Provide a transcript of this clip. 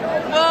No!